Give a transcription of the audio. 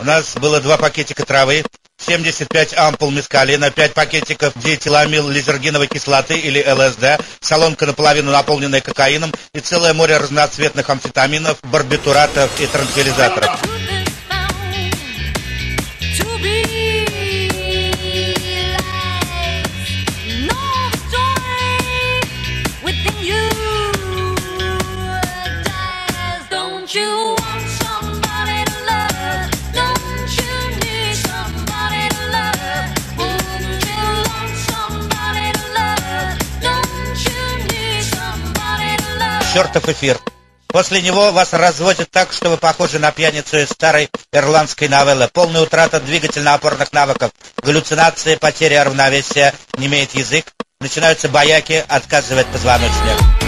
У нас было два пакетика травы, 75 ампул мескалина, 5 пакетиков диэтиламил лизергиновой кислоты или ЛСД, солонка наполовину наполненная кокаином и целое море разноцветных амфетаминов, барбитуратов и транквилизаторов. Чертов эфир. После него вас разводят так, что вы похожи на пьяницу из старой ирландской новеллы. Полная утрата двигательно-опорных навыков, галлюцинации, потеря равновесия, не имеет язык, начинаются бояки, отказывает позвоночник.